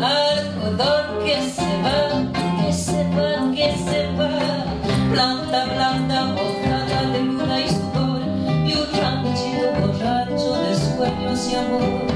Al color que se va, que se va, que se va, planta, planta, mojada de luna y sudor, y un rancho borracho de sueños y amor.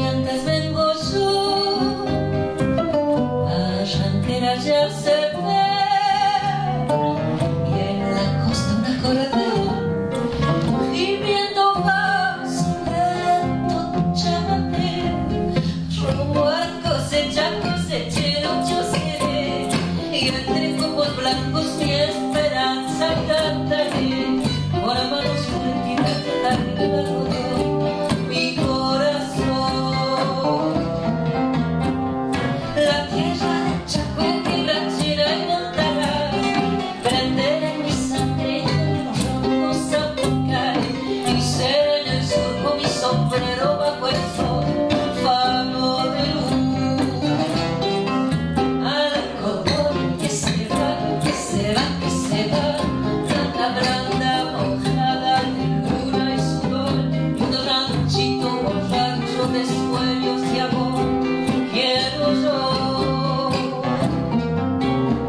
llantas vengo yo, a llantera ya se ve, y en la costa un acordeón, gimiendo va su lento chamamé, rumbo a cosecha, cosechero yo seré, y entre de sueños y amor quiero yo.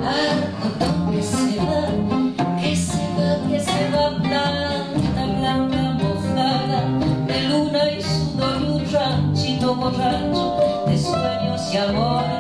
Ah, Arco no que se va que se va que se va a dar de blanca moscada de luna y sudor un ranchito borracho de sueños y amor.